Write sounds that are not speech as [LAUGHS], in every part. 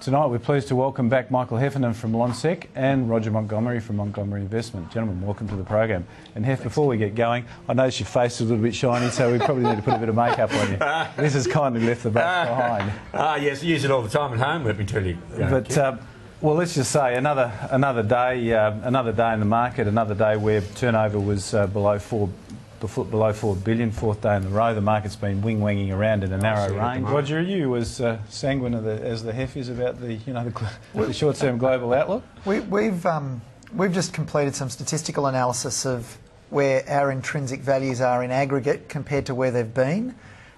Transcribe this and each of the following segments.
Tonight we're pleased to welcome back Michael Heffernan from Lonsec and Roger Montgomery from Montgomery Investment. Gentlemen, welcome to the program. And Hef, before we get going, I notice your face is a little bit shiny, so we probably need to put a bit of makeup on you. [LAUGHS] This has kindly left the back behind. Ah, yes, use it all the time at home. Let me tell you. But uh, well, let's just say another another day, uh, another day in the market, another day where turnover was uh, below four befo- below four billion, fourth day in a row. The market's been wing winging around in a narrow see it at the range. moment. Roger, are you as uh, sanguine of the, as the Hef is about the you know the, gl- the short-term global outlook? We, we've, um, we've just completed some statistical analysis of where our intrinsic values are in aggregate compared to where they've been.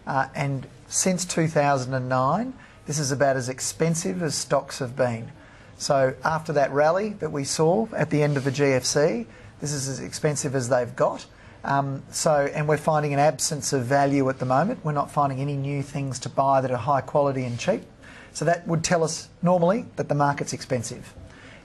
Uh, and since 2009, this is about as expensive as stocks have been. So after that rally that we saw at the end of the GFC, this is as expensive as they've got. Um, so, and we're finding an absence of value at the moment. We're not finding any new things to buy that are high quality and cheap. So that would tell us normally that the market's expensive.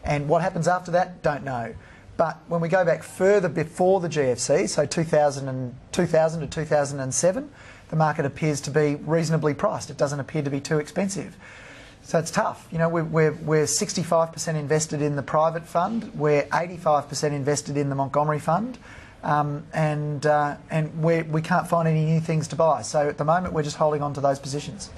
And what happens after that, don't know. But when we go back further before the GFC, so 2000, and, 2000 to 2007, the market appears to be reasonably priced. It doesn't appear to be too expensive. So it's tough. You know, we're, we're, we're 65% invested in the private fund, we're 85% invested in the Montgomery fund, um, and, uh, and we're, we can't find any new things to buy. So at the moment, we're just holding on to those positions.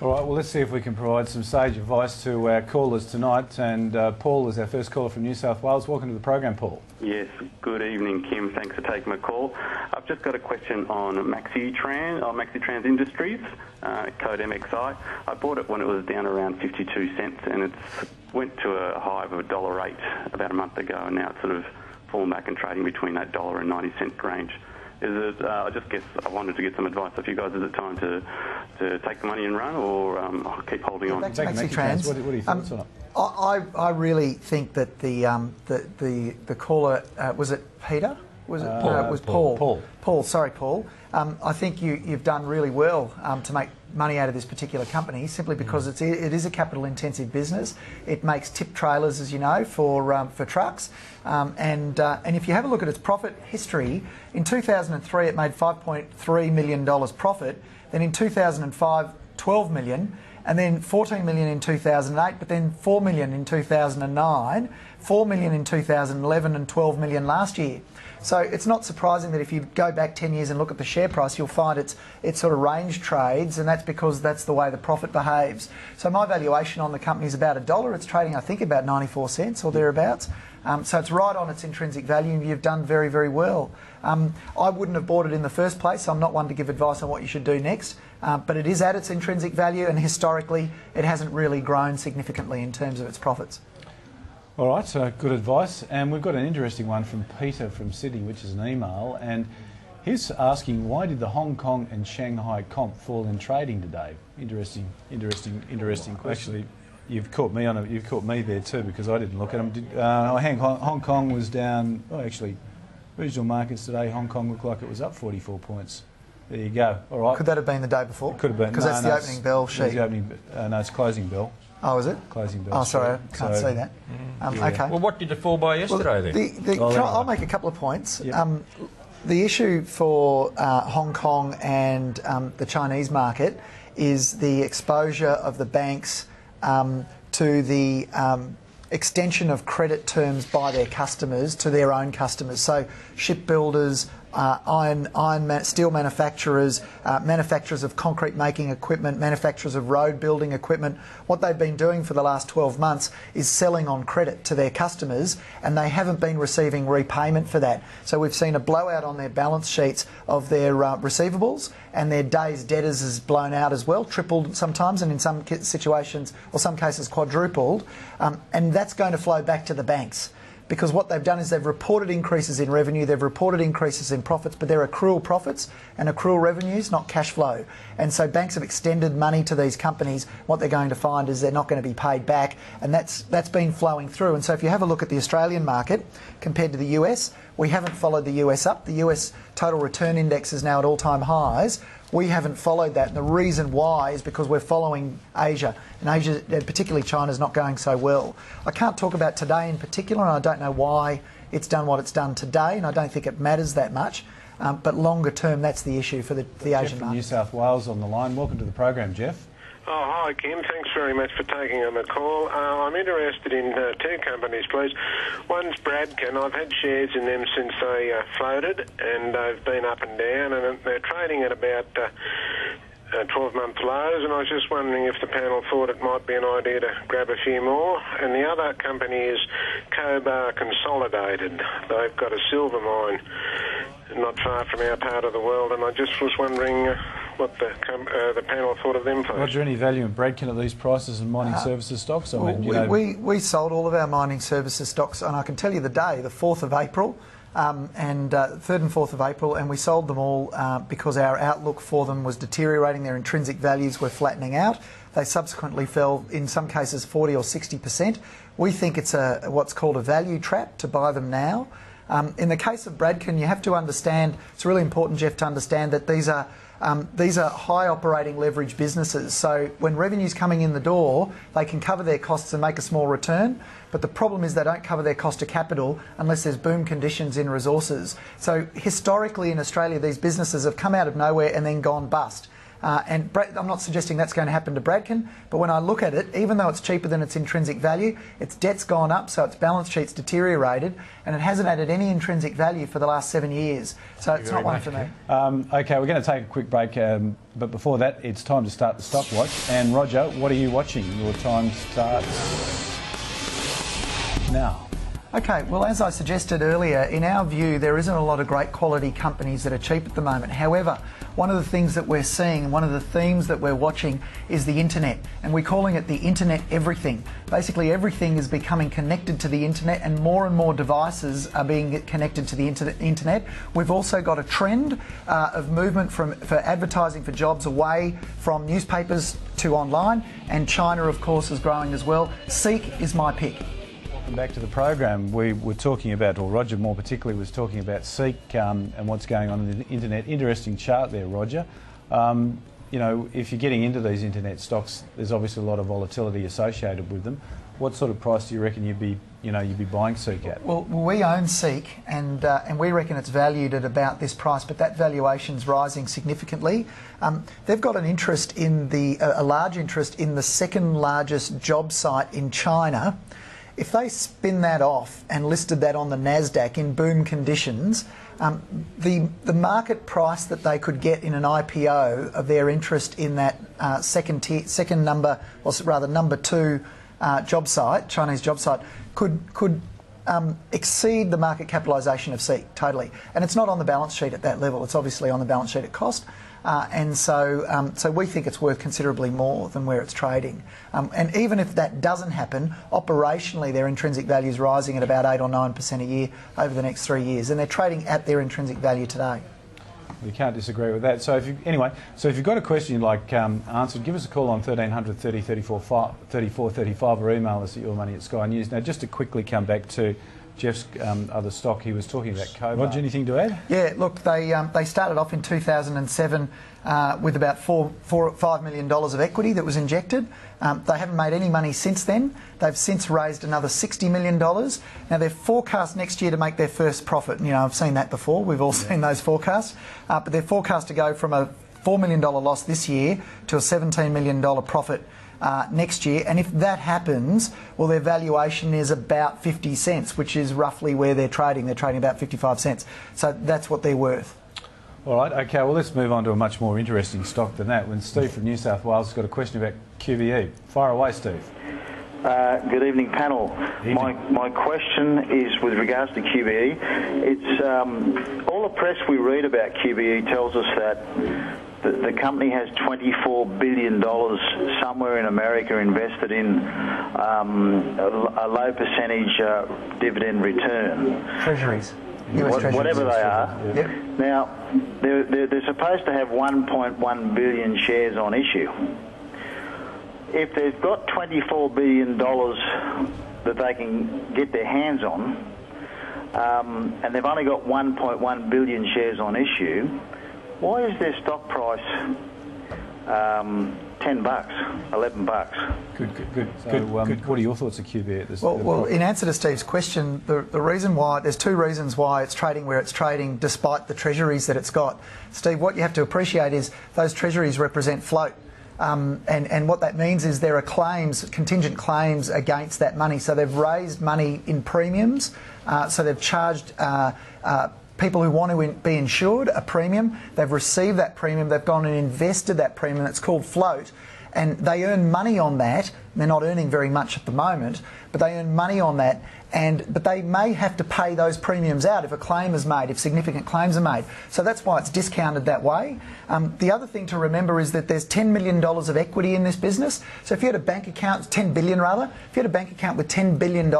All right, well, let's see if we can provide some sage advice to our callers tonight. And uh, Paul is our first caller from New South Wales. Welcome to the program, Paul. Yes, good evening, Kim. Thanks for taking my call. I've just got a question on MaxiTran, or MaxiTrans Industries, uh, code MXI. I bought it when it was down around 52 cents, and it's went to a high of a dollar eight about a month ago, and now it's sort of fallen back and trading between that dollar and 90 cent range. Is it? Uh, I just guess I wanted to get some advice off you guys. Is it time to to take the money and run, or um, I'll keep holding on? Back to Back to MaxiTrans. What, what are your thoughts Um, on it? I, I I really think that the um, the, the the caller uh, was it Peter? Was it? Uh, no, it was Paul. Paul. Paul. Paul. Sorry, Paul. Um, I think you you've done really well um, to make money out of this particular company simply because it's it is a capital intensive business. It makes tip trailers, as you know, for um, for trucks. Um, and uh, and if you have a look at its profit history, in 2003 it made 5.3 million dollars profit. Then in 2005, 12 million and then 14 million in 2008, but then 4 million in 2009, 4 million in 2011, and 12 million last year. So it's not surprising that if you go back 10 years and look at the share price, you'll find it's it's sort of range trades, and that's because that's the way the profit behaves. So my valuation on the company is about a dollar. It's trading, I think, about 94 cents or thereabouts. Um, so it's right on its intrinsic value, and you've done very, very well. Um, I wouldn't have bought it in the first place. so I'm not one to give advice on what you should do next, uh, but it is at its intrinsic value, and historically, it hasn't really grown significantly in terms of its profits. All right, so good advice. And we've got an interesting one from Peter from Sydney, which is an email. And he's asking, why did the Hong Kong and Shanghai comp fall in trading today? Interesting, interesting, interesting question. Actually, you've caught me on a, you've caught me there too because I didn't look at them. Did, uh, Hong, Kong, Hong Kong was down. Oh, actually, regional markets today, Hong Kong looked like it was up 44 points. There you go. All right. Could that have been the day before? Could have been. Because No, that's no, the opening bell it's sheet. The opening, uh, no, it's closing bell. Oh, is it? Closing bell. Oh, sorry, I sheet. can't So- see that. Um, Yeah. Okay. Well, what did it fall by Well, yesterday then? the, the, Oh, I, there I'll make a couple of points. Yep. Um, the issue for uh, Hong Kong and um, the Chinese market is the exposure of the banks um, to the um, extension of credit terms by their customers to their own customers. So shipbuilders, uh, iron, iron steel manufacturers, uh, manufacturers of concrete making equipment, manufacturers of road building equipment. What they've been doing for the last 12 months is selling on credit to their customers, and they haven't been receiving repayment for that. So we've seen a blowout on their balance sheets of their uh, receivables, and their days debtors is blown out as well, tripled sometimes, and in some situations or some cases quadrupled. Um, and that's going to flow back to the banks because what they've done is they've reported increases in revenue, they've reported increases in profits, but they're accrual profits and accrual revenues, not cash flow. And so banks have extended money to these companies. What they're going to find is they're not going to be paid back, and that's that's been flowing through. And so if you have a look at the Australian market compared to the US, we haven't followed the US up. The US total return index is now at all-time highs. We haven't followed that, and the reason why is because we're following Asia, and Asia, particularly China, is not going so well. I can't talk about today in particular, and I don't know why it's done what it's done today, and I don't think it matters that much. Um, but longer term, that's the issue for the, the Jeff Asian from New. South Wales on the line. Welcome to the program, Jeff. Oh, hi, Kim. Thanks very much for taking on the call. Uh, I'm interested in uh, two companies, please. One's Bradken. I've had shares in them since they uh, floated, and they've been up and down, and they're trading at about uh, uh, 12 month lows, and I was just wondering if the panel thought it might be an idea to grab a few more. And the other company is Cobar Consolidated. They've got a silver mine not far from our part of the world, and I just was wondering uh, what the com- uh, the panel thought of them, please. Roger, any value in Bradken at these prices and mining services stocks? I Well, mean, you we, know, we, we sold all of our mining services stocks, and I can tell you the day, the 4th of April, um, and uh, 3rd and 4th of April, and we sold them all uh, because our outlook for them was deteriorating. Their intrinsic values were flattening out. They subsequently fell, in some cases, 40 or 60%. We think it's a what's called a value trap to buy them now. Um, in the case of Bradken, you have to understand, it's really important, Jeff, to understand that these are Um, these are high operating leverage businesses. So when revenue's coming in the door, they can cover their costs and make a small return. But the problem is they don't cover their cost of capital unless there's boom conditions in resources. So historically in Australia, these businesses have come out of nowhere and then gone bust. Uh, and Brad, I'm not suggesting that's going to happen to Bradken, but when I look at it, even though it's cheaper than its intrinsic value, its debt's gone up, so its balance sheet's deteriorated, and it hasn't added any intrinsic value for the last seven years. So it's not one for me. um, okay, we're going to take a quick break, um, but before that, it's time to start the stopwatch. And Roger, what are you watching? Your time starts now. Okay, well, as I suggested earlier, in our view, there isn't a lot of great quality companies that are cheap at the moment. However, one of the things that we're seeing, one of the themes that we're watching is the internet, and we're calling it the internet everything. Basically, everything is becoming connected to the internet, and more and more devices are being connected to the inter- internet. We've also got a trend uh, of movement from for advertising for jobs away from newspapers to online, and China, of course, is growing as well. Seek is my pick. Welcome back to the program. We were talking about, or Roger more particularly was talking about Seek um, and what's going on in the internet. Interesting chart there, Roger. Um, you know, if you're getting into these internet stocks, there's obviously a lot of volatility associated with them. What sort of price do you reckon you'd be, you know, you'd be buying Seek at? Well, we own Seek, and uh, and we reckon it's valued at about this price, but that valuation's rising significantly. Um, they've got an interest in the a large interest in the second largest job site in China. If they spin that off and listed that on the Nasdaq in boom conditions, um, the the market price that they could get in an IPO of their interest in that uh, second tier, second number, or rather number two uh, job site, Chinese job site, could could um, exceed the market capitalisation of Seek totally. And it's not on the balance sheet at that level. It's obviously on the balance sheet at cost. Uh, and so, um, so we think it's worth considerably more than where it's trading. Um, and even if that doesn't happen, operationally their intrinsic value is rising at about eight or nine percent a year over the next three years, and they're trading at their intrinsic value today. We can't disagree with that. So if you, anyway, so if you've got a question you'd like um, answered, give us a call on 1300 30 34 34 35 or email us at your money at Sky News. Now, just to quickly come back to Jeff's um, other stock, he was talking about Cobar. Roger, anything to add? Yeah, look, they um, they started off in 2007 uh, with about four, four, five million dollars of equity that was injected. Um, they haven't made any money since then. They've since raised another 60 million dollars. Now they're forecast next year to make their first profit. You know, I've seen that before. We've all seen those forecasts, uh, but they're forecast to go from a four million dollar loss this year to a 17 million dollar profit uh, next year. And if that happens, well, their valuation is about 50 cents, which is roughly where they're trading. They're trading about 55 cents. So that's what they're worth. All right, okay, well, let's move on to a much more interesting stock than that. When Steve from New South Wales has got a question about QBE. Fire away, Steve. Uh, good evening, panel. Evening. My, my question is with regards to QBE. It's um, all the press we read about QBE tells us that the, the company has $24 billion somewhere in America invested in um, a, a low percentage uh, dividend return. Treasuries. What- whatever they are. Yep. Now, they're, they're, they're supposed to have 1.1 billion shares on issue. If they've got 24 billion dollars that they can get their hands on, um, and they've only got 1.1 billion shares on issue, why is their stock price um, 10 bucks, 11 bucks? Good, good, good. good, um, what are your thoughts of QBE at this Well, well, in answer to Steve's question, the, the reason why there's two reasons why it's trading where it's trading, despite the treasuries that it's got. Steve, what you have to appreciate is those treasuries represent float. Um, and, and what that means is there are claims, contingent claims against that money. So they've raised money in premiums. Uh, so they've charged uh, uh, people who want to be insured a premium. They've received that premium. They've gone and invested that premium. It's called float. And they earn money on that. They're not earning very much at the moment, but they earn money on that and but they may have to pay those premiums out if a claim is made, if significant claims are made. So that's why it's discounted that way. Um, the other thing to remember is that there's $10 million of equity in this business. So if you had a bank account, 10 billion rather, if you had a bank account with $10 billion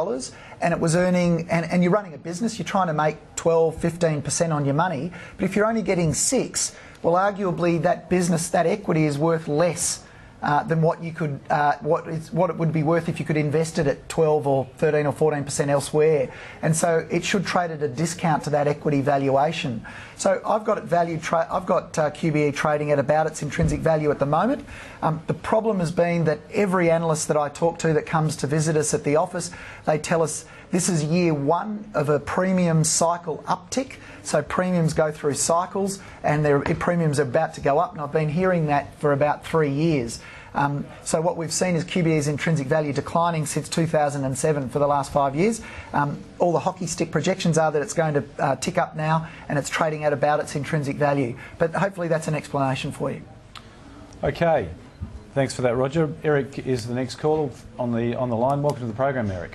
and it was earning, and, and you're running a business, you're trying to make 12, 15% on your money, but if you're only getting six, well, arguably that business, that equity is worth less uh, than what you could, uh, what, is, what it would be worth if you could invest it at 12 or 13 or 14 percent elsewhere. And so it should trade at a discount to that equity valuation. So I've got it valued. Tra- I've got uh, QBE trading at about its intrinsic value at the moment. Um, the problem has been that every analyst that I talk to that comes to visit us at the office, they tell us this is year one of a premium cycle uptick. So premiums go through cycles, and their premiums are about to go up. And I've been hearing that for about three years. Um, so what we've seen is QBE's intrinsic value declining since 2007 for the last five years. Um, all the hockey stick projections are that it's going to uh, tick up now, and it's trading at about its intrinsic value. But hopefully that's an explanation for you. Okay, thanks for that, Roger. Eric is the next caller on the on the line. Welcome to the program, Eric.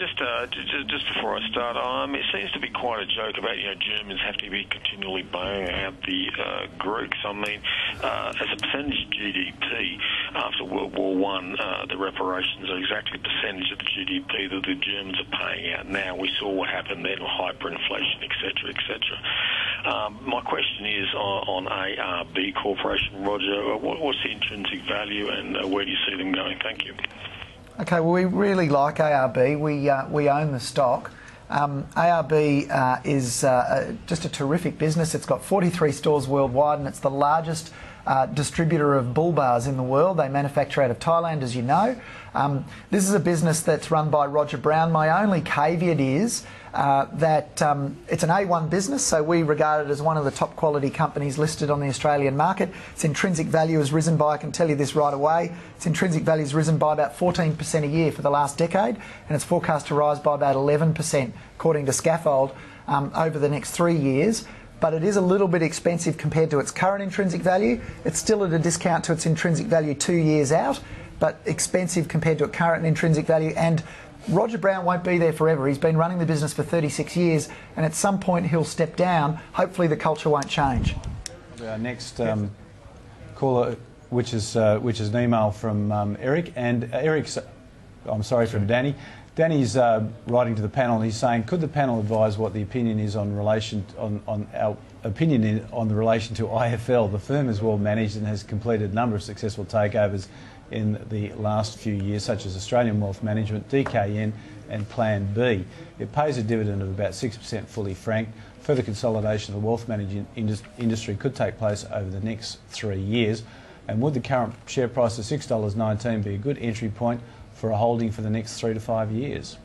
Just, uh, just, just before I start, um, it seems to be quite a joke about you know Germans have to be continually buying out the uh, Greeks. I mean, uh, as a percentage of GDP after World War One, uh, the reparations are exactly the percentage of the GDP that the Germans are paying out now. We saw what happened then, hyperinflation, etc., etc. Um, my question is on, on ARB Corporation, Roger. What, what's the intrinsic value, and uh, where do you see them going? Thank you. Okay, well, we really like ARB. We, uh, we own the stock. Um, ARB uh, is uh, just a terrific business. It's got 43 stores worldwide and it's the largest uh, distributor of bull bars in the world. They manufacture out of Thailand, as you know. Um, this is a business that's run by Roger Brown. My only caveat is uh, that um, it's an A1 business, so we regard it as one of the top quality companies listed on the Australian market. Its intrinsic value has risen by, I can tell you this right away, its intrinsic value has risen by about 14% a year for the last decade, and it's forecast to rise by about 11%, according to Scaffold, um, over the next three years but it is a little bit expensive compared to its current intrinsic value. It's still at a discount to its intrinsic value two years out, but expensive compared to its current intrinsic value. And Roger Brown won't be there forever. He's been running the business for 36 years, and at some point he'll step down. Hopefully, the culture won't change. Our next um, caller, which is uh, which is an email from um, Eric, and uh, Eric's, I'm sorry, from Danny. Danny's uh, writing to the panel. and He's saying, could the panel advise what the opinion is on relation on, on our opinion in, on the relation to IFL? The firm is well managed and has completed a number of successful takeovers in the last few years, such as Australian Wealth Management, DKN, and Plan B. It pays a dividend of about 6% fully franked. Further consolidation of the wealth management industry could take place over the next three years. And would the current share price of $6.19 be a good entry point for a holding for the next three to five years?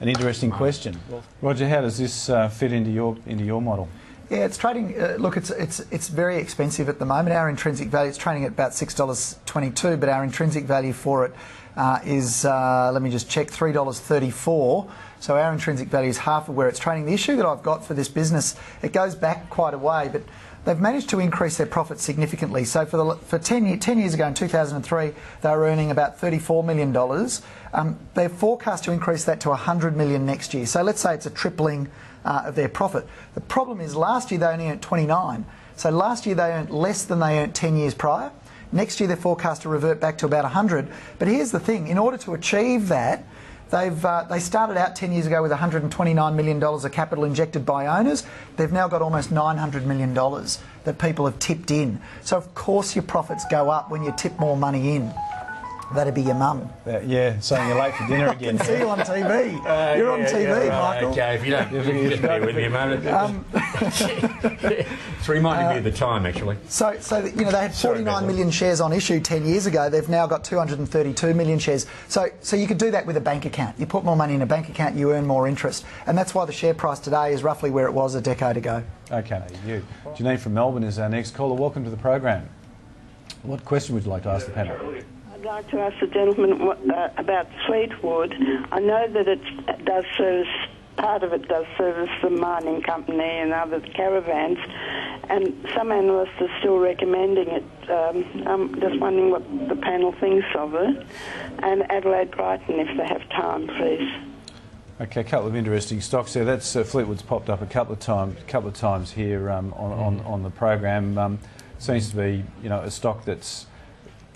An interesting question. Roger, how does this uh, fit into your, into your model? Yeah, it's trading. Uh, look, it's it's it's very expensive at the moment. Our intrinsic value is trading at about six dollars twenty-two, but our intrinsic value for it uh, is uh, let me just check three dollars thirty-four. So our intrinsic value is half of where it's trading. The issue that I've got for this business, it goes back quite a way, but they've managed to increase their profits significantly. So for the, for 10, year, 10 years ago in 2003, they were earning about $34 million. Um, they're forecast to increase that to 100 million next year. So let's say it's a tripling uh, of their profit. The problem is last year they only earned 29. So last year they earned less than they earned 10 years prior. Next year they're forecast to revert back to about 100. But here's the thing, in order to achieve that, They've, uh, they started out 10 years ago with $129 million of capital injected by owners. They've now got almost $900 million that people have tipped in. So, of course, your profits go up when you tip more money in. That'd be your mum. Uh, yeah, saying you're late for dinner [LAUGHS] again. I can see you on TV. Uh, you're on TV, yeah, Michael. Okay, if you don't, if you just bear with me a moment. Um, [LAUGHS] it's reminding uh, me of the time, actually. So, so you know, they had 49 million shares on issue 10 years ago. They've now got 232 million shares. So, so you could do that with a bank account. You put more money in a bank account, you earn more interest, and that's why the share price today is roughly where it was a decade ago. Okay, you. Janine from Melbourne is our next caller. Welcome to the program. What question would you like to ask the panel? I'd like to ask the gentleman uh, about Fleetwood. I know that it does service, part of it does service the mining company and other caravans, and some analysts are still recommending it. Um, I'm just wondering what the panel thinks of it. And Adelaide Brighton, if they have time, please. Okay, a couple of interesting stocks there. That's uh, Fleetwood's popped up a couple of times, couple of times here um, on, on, on the program. Um, seems to be, you know, a stock that's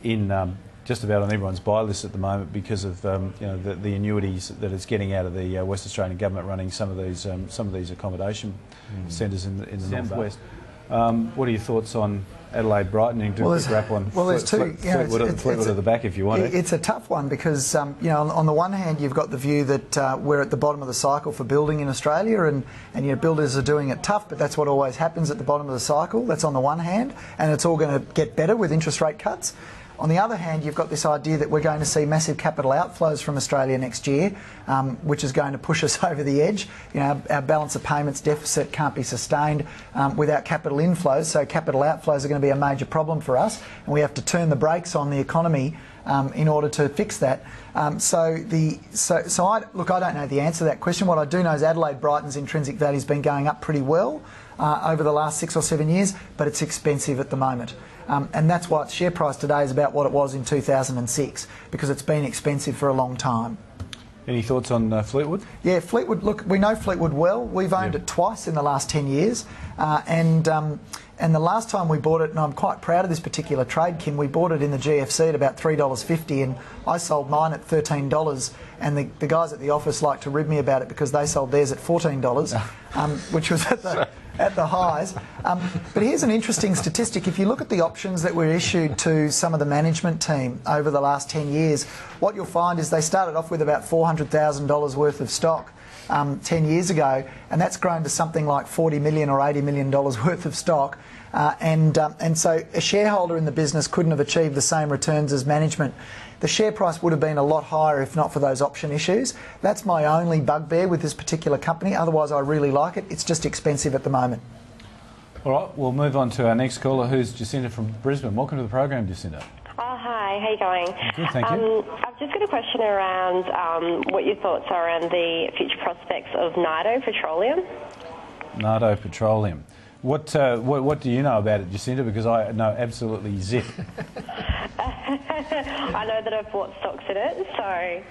in um, just about on everyone's buy list at the moment because of um, you know the, the, annuities that it's getting out of the uh, West Australian government running some of these um, some of these accommodation mm. centres in, in the northwest. Um, what are your thoughts on Adelaide Brighton? You can well, do a wrap on well, there's two. Fleet, you know, Fleetwood, it's, Fleetwood at the back if you want it. It's a tough one because um, you know on, on, the one hand you've got the view that uh, we're at the bottom of the cycle for building in Australia and and you know builders are doing it tough, but that's what always happens at the bottom of the cycle. That's on the one hand, and it's all going to get better with interest rate cuts. On the other hand, you've got this idea that we're going to see massive capital outflows from Australia next year, um, which is going to push us [LAUGHS] over the edge. You know, our, our balance of payments deficit can't be sustained um, without capital inflows, so capital outflows are going to be a major problem for us, and we have to turn the brakes on the economy um, in order to fix that. Um, so the so so I look, I don't know the answer to that question. What I do know is Adelaide Brighton's intrinsic value has been going up pretty well uh, over the last six or seven years, but it's expensive at the moment. Um, and that's why its share price today is about what it was in 2006 because it's been expensive for a long time. Any thoughts on uh, Fleetwood? Yeah, Fleetwood. Look, we know Fleetwood well. We've owned it twice in the last 10 years, uh, and um, and the last time we bought it, and I'm quite proud of this particular trade, Kim. We bought it in the GFC at about three dollars fifty, and I sold mine at thirteen dollars. And the, the guys at the office like to rib me about it because they sold theirs at fourteen dollars, [LAUGHS] um, which was at the at the highs. Um, but here's an interesting statistic. If you look at the options that were issued to some of the management team over the last 10 years, what you'll find is they started off with about $400,000 worth of stock. Um, 10 years ago, and that's grown to something like 40 million or 80 million dollars [LAUGHS] worth of stock. Uh, and um, and so a shareholder in the business couldn't have achieved the same returns as management the share price would have been a lot higher if not for those option issues. That's my only bugbear with this particular company. Otherwise, I really like it. It's just expensive at the moment. All right, we'll move on to our next caller, who's Jacinta from Brisbane. Welcome to the program, Jacinta. Hi. How you going? Good, thank you. Um, I've just got a question around um, what your thoughts are around the future prospects of Nido Petroleum. Nido Petroleum. What, uh, what, what do you know about it, Jacinta? Because I know absolutely zip. [LAUGHS] I know that I've bought stocks in it, so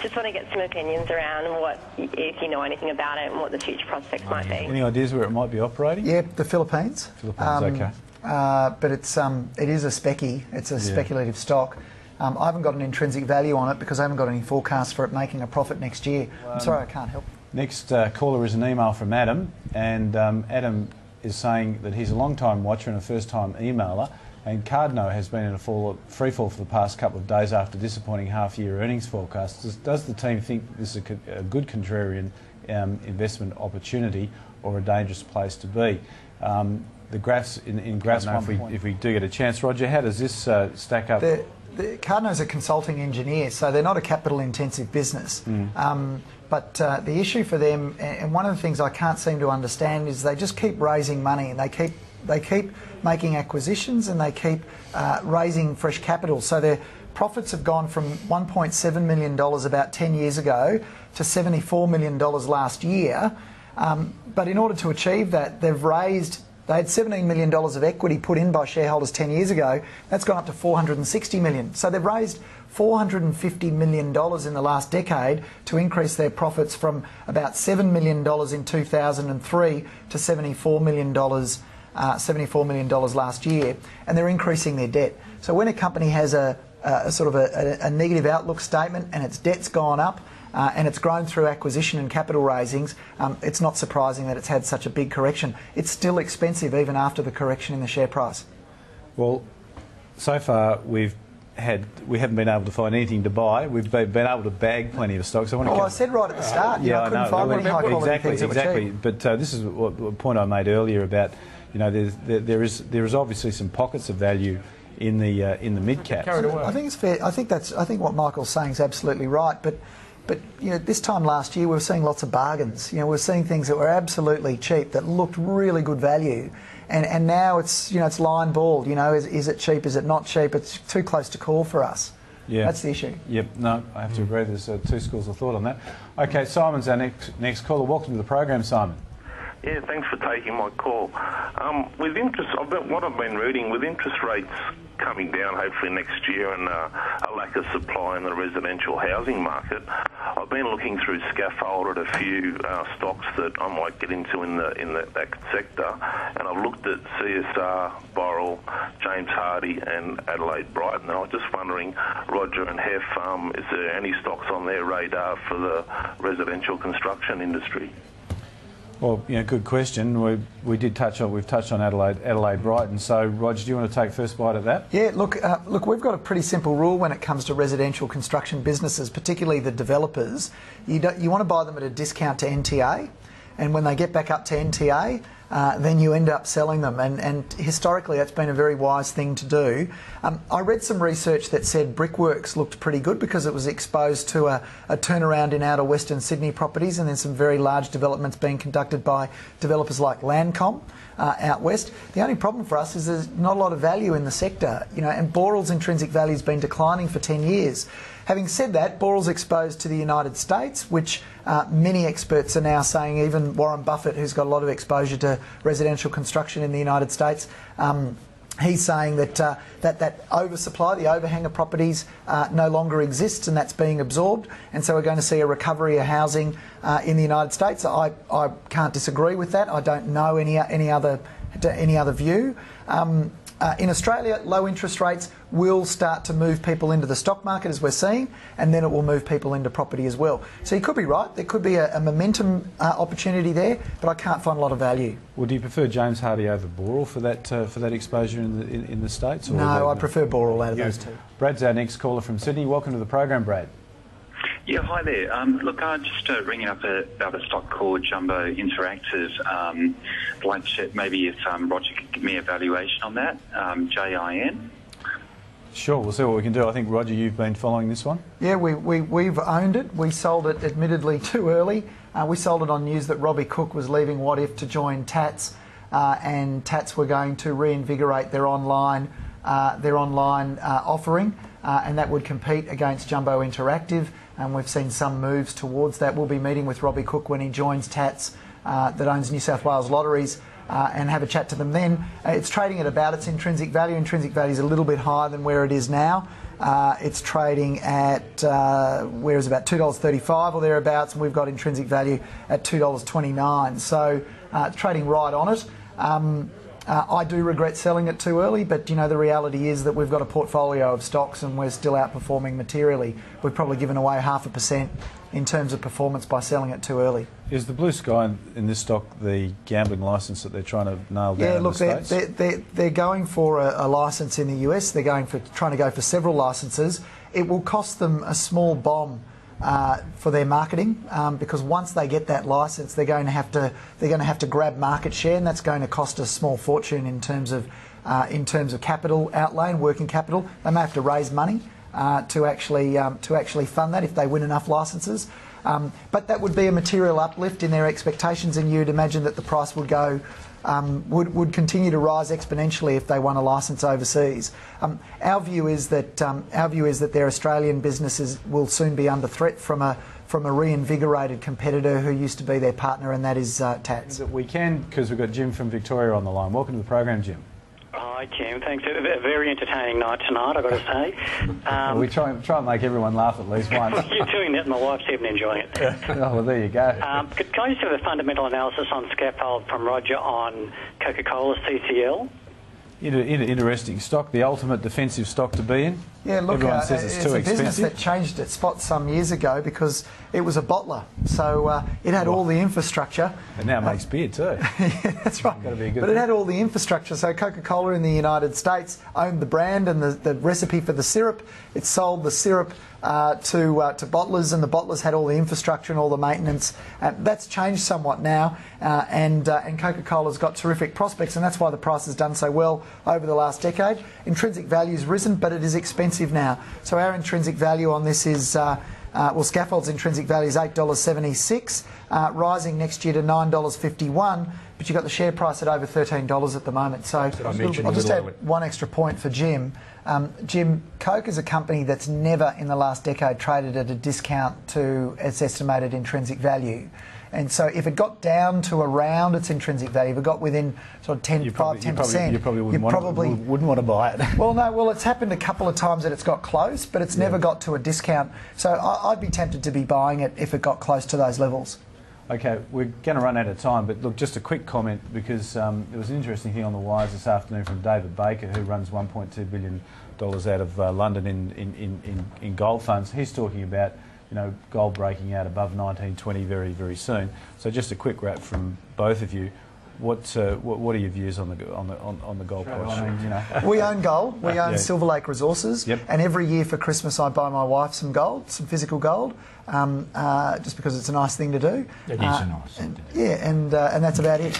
[LAUGHS] just want to get some opinions around what, if you know anything about it, and what the future prospects might be. Any ideas where it might be operating? Yeah, the Philippines. Philippines, um, okay. Uh, but it's um, it is a specky. It's a yeah. speculative stock. Um, I haven't got an intrinsic value on it because I haven't got any forecast for it making a profit next year. I'm sorry, I can't help. Next uh, caller is an email from Adam, and um, Adam is saying that he's a long time watcher and a first time emailer. And Cardno has been in a fall, free fall for the past couple of days after disappointing half year earnings forecasts. Does, does the team think this is a, a good contrarian um, investment opportunity or a dangerous place to be? Um, the graphs in, in graphs, if we, if we do get a chance, Roger, how does this uh, stack up? The, the Cardno's a consulting engineer, so they're not a capital intensive business. Mm. Um, but uh, the issue for them, and one of the things I can't seem to understand, is they just keep raising money and they keep they keep making acquisitions and they keep uh, raising fresh capital. So their profits have gone from $1.7 million about 10 years ago to $74 million last year. Um, but in order to achieve that, they've raised they had $17 million of equity put in by shareholders 10 years ago. That's gone up to 460 million. So they've raised $450 million in the last decade to increase their profits from about $7 million in 2003 to $74 million uh, $74 million last year, and they're increasing their debt. So when a company has a, a sort of a, a, negative outlook statement and its debt's gone up, uh, and it's grown through acquisition and capital raisings, um, it's not surprising that it's had such a big correction. It's still expensive even after the correction in the share price. Well, so far we've had we haven't been able to find anything to buy. We've been able to bag plenty of stocks. I want to oh, I said right at the start. yeah, know, I couldn't I find any high quality exactly, things exactly. But uh, this is what, what point I made earlier about you know, there, there is there is obviously some pockets of value in the uh, in the mid caps. I think it's fair. I think that's I think what Michael's saying is absolutely right. But but you know, this time last year we were seeing lots of bargains. You know, we were seeing things that were absolutely cheap that looked really good value. and, and now it's you know it's line ball. You know, is, is it cheap? Is it not cheap? It's too close to call for us. Yeah. That's the issue. Yep, no, I have to agree. There's uh, two schools of thought on that. Okay, Simon's our next, next caller. Welcome to the program, Simon. Yeah, thanks for taking my call. Um, with interest, I've been, what I've been reading, with interest rates coming down hopefully next year and uh, a lack of supply in the residential housing market, I've been looking through scaffold at a few uh, stocks that I might get into in the in the, that sector, and I've looked at CSR, Boral, James Hardie, and Adelaide Brighton. And I was just wondering, Roger and Hef, um, is there any stocks on their radar for the residential construction industry? Well, yeah, good question. We, we did touch on we've touched on Adelaide Adelaide Brighton. So, Roger, do you want to take first bite at that? Yeah, look, uh, look, we've got a pretty simple rule when it comes to residential construction businesses, particularly the developers. You you want to buy them at a discount to NTA, and when they get back up to NTA, uh, then you end up selling them. And, and, historically, that's been a very wise thing to do. Um, I read some research that said Brickworks looked pretty good because it was exposed to a, a, turnaround in outer Western Sydney properties, and then some very large developments being conducted by developers like Landcom. Uh, out west. The only problem for us is there's not a lot of value in the sector, you know, and Boral's intrinsic value has been declining for 10 years. Having said that, Boral's exposed to the United States, which uh, many experts are now saying, even Warren Buffett, who's got a lot of exposure to residential construction in the United States, um, he's saying that uh, that that oversupply, the overhang of properties, uh, no longer exists, and that's being absorbed. And so we're going to see a recovery of housing uh, in the United States. I, I can't disagree with that. I don't know any any other any other view. Um, uh, in Australia, low interest rates will start to move people into the stock market, as we're seeing, and then it will move people into property as well. So you could be right. There could be a, a momentum uh, opportunity there, but I can't find a lot of value. Well, do you prefer James Hardie over Boral for that uh, for that exposure in the in, in the states? no, I prefer Boral out of those two. Brad's our next caller from Sydney. Welcome to the program, Brad. Yeah, hi there. Um, look, I'm just uh, ringing up a, about a stock called Jumbo Interactive. Um, I'd like to check maybe if um, Roger could give me a valuation on that, um, JIN. Sure, we'll see what we can do. I think, Roger, you've been following this one. Yeah, we, we, we've owned it. We sold it admittedly [LAUGHS] too early. Uh, we sold it on news that Robbie Cook was leaving Wotif to join Tatts, uh, and Tatts were going to reinvigorate their online, uh, their online uh, offering, uh, and that would compete against Jumbo Interactive and we've seen some moves towards that. We'll be meeting with Robbie Cook when he joins Tatts, uh, that owns New South Wales Lotteries, uh, and have a chat to them then. Uh, it's trading at about its intrinsic value. Intrinsic value is a little bit higher than where it is now. Uh, it's trading at uh, where is about two dollars thirty-five or thereabouts, and we've got intrinsic value at two dollars twenty-nine. So uh, trading right on it. Um, uh, I do regret selling it too early, but you know the reality is that we've got a portfolio of stocks and we're still outperforming materially. We've probably given away half a percent in terms of performance by selling it too early. Is the blue sky in this stock the gambling license that they're trying to nail down? Yeah, look, the they're, they're, they're, they're, going for a, a license in the US. They're going for trying to go for several licenses. It will cost them a small bomb uh, for their marketing um, because once they get that license, they're going to have to they're going to have to grab market share, and that's going to cost a small fortune in terms of uh, in terms of capital outlay and working capital. They may have to raise money uh, to actually um, to actually fund that if they win enough licenses. Um, but that would be a material uplift in their expectations, and you'd imagine that the price would go um, would, would continue to rise exponentially if they won a license overseas. Um, our view is that um, our view is that their Australian businesses will soon be under threat from a from a reinvigorated competitor who used to be their partner, and that is uh, Tatts. We can because we've got Jim from Victoria on the line. Welcome to the program, Jim. Hi, Jim. Thanks. A very entertaining night tonight, I've got to say. Um, we try, try and make everyone laugh at least [LAUGHS] once. You're doing that, and my wife's even enjoying it. [LAUGHS] oh, well, there you go. Um, can I just have a fundamental analysis on scaffold from Roger on Coca Cola CCL? Inter- interesting stock, the ultimate defensive stock to be in. Yeah, look, Everyone uh, says it's, it's too a expensive. business that changed its spot some years ago because it was a bottler, so uh, it had all the infrastructure. And now makes beer too. [LAUGHS] yeah, that's right. Got to be a good. But thing. it had all the infrastructure. So Coca-Cola in the United States owned the brand and the, the recipe for the syrup. It sold the syrup uh, to uh, to bottlers, and the bottlers had all the infrastructure and all the maintenance. Uh, that's changed somewhat now, uh, and uh, and Coca-Cola's got terrific prospects, and that's why the price has done so well over the last decade. Intrinsic value's risen, but it is expensive now. So our intrinsic value on this is. Uh, well, Scaffold's intrinsic value is $8.76, rising next year to $9.51 but you've got the share price at over $13 at the moment. So I'll just add one extra point for Jim. Um, Jim, Coke is a company that's never in the last decade traded at a discount to its estimated intrinsic value. And so if it got down to around its intrinsic value, if it got within sort of 10, You 5, probably, you 10%, probably, you probably, wouldn't, you want to, wouldn't want to buy it. well, no, well, it's happened a couple of times that it's got close, but it's never got to a discount. So I, I'd be tempted to be buying it if it got close to those levels. Okay, we're going to run out of time, but look, just a quick comment because um, there was an interesting thing on the wires this afternoon from David Baker, who runs $1.2 billion out of uh, London in, in, in, in gold funds. He's talking about you know gold breaking out above 1920 very very soon. So just a quick wrap from both of you. What, uh, what what are your views on the on the on, on the gold price? I mean, you know, We own gold. We own Yeah. Silver Lake Resources. Yep. And every year for Christmas, I buy my wife some gold, some physical gold, um, uh, just because it's a nice thing to do. It is Uh, a nice thing to do. Yeah, and, uh, and that's about it.